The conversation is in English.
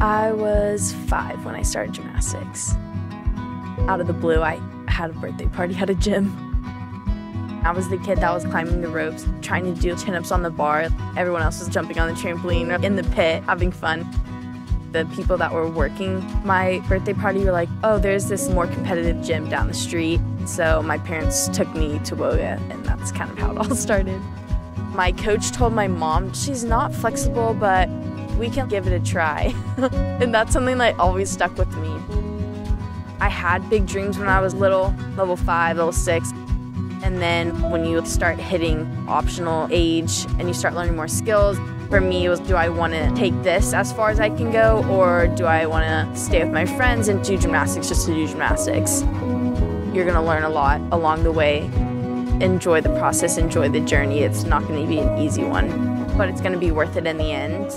I was five when I started gymnastics. Out of the blue, I had a birthday party at a gym. I was the kid that was climbing the ropes, trying to do chin ups on the bar. Everyone else was jumping on the trampoline in the pit, having fun. The people that were working my birthday party were like, oh, there's this more competitive gym down the street. So my parents took me to WOGA, and that's kind of how it all started. My coach told my mom she's not flexible, but we can give it a try. and that's something that always stuck with me. I had big dreams when I was little, level five, level six. And then when you start hitting optional age and you start learning more skills, for me it was do I want to take this as far as I can go or do I want to stay with my friends and do gymnastics just to do gymnastics? You're going to learn a lot along the way. Enjoy the process, enjoy the journey. It's not going to be an easy one, but it's going to be worth it in the end.